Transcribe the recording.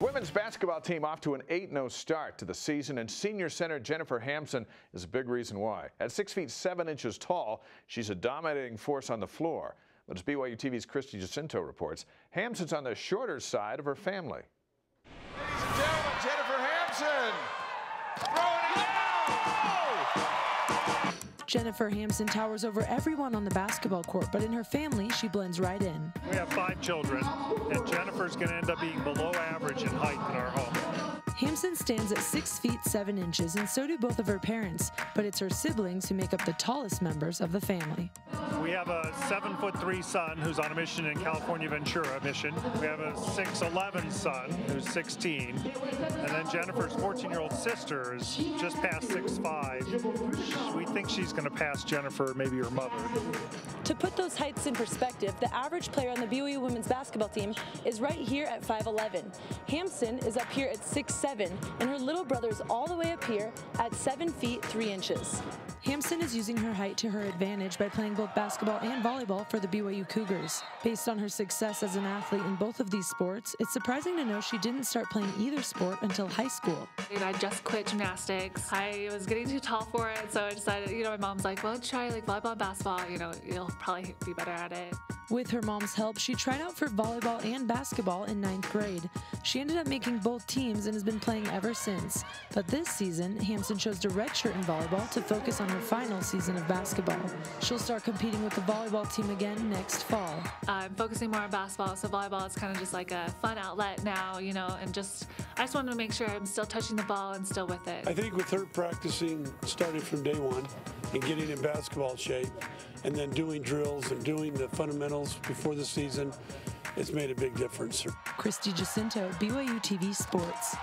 Women's basketball team off to an 8-0 start to the season, and senior center Jennifer Hamson is a big reason why. At 6 feet 7 inches tall, she's a dominating force on the floor. But as BYU TV's Christie Jacinto reports, Hamson's on the shorter side of her family. Jennifer Hamson towers over everyone on the basketball court, but in her family, she blends right in. We have five children, and Jennifer's going to end up being below average in height in our home. Hamson stands at 6 feet 7 inches, and so do both of her parents, but it's her siblings who make up the tallest members of the family. We have a 7 foot 3 son who's on a mission in California Ventura mission. We have a 6'11 son who's 16. And then Jennifer's 14 year old sister is just past 6'5. We think she's going to pass Jennifer, maybe her mother. To put those heights in perspective, the average player on the BYU women's basketball team is right here at 5'11. Hamson is up here at 6'7 seven, and her little brother's all the way up here at seven feet three inches. Hamson is using her height to her advantage by playing both basketball and volleyball for the BYU Cougars. Based on her success as an athlete in both of these sports, it's surprising to know she didn't start playing either sport until high school. I just quit gymnastics. I was getting too tall for it, so I decided, you know, my mom's like, well, try like volleyball and basketball, you know, you'll probably be better at it. With her mom's help, she tried out for volleyball and basketball in ninth grade. She ended up making both teams and has been playing ever since. But this season, Hamson chose to redshirt in volleyball to focus on her final season of basketball. She'll start competing with the volleyball team again next fall. Uh, I'm focusing more on basketball, so volleyball is kind of just like a fun outlet now, you know, and just I just wanted to make sure I'm still touching the ball and still with it. I think with her practicing starting from day one and getting in basketball shape and then doing drills and doing the fundamentals before the season, it's made a big difference. Christie Jacinto, BYU TV Sports.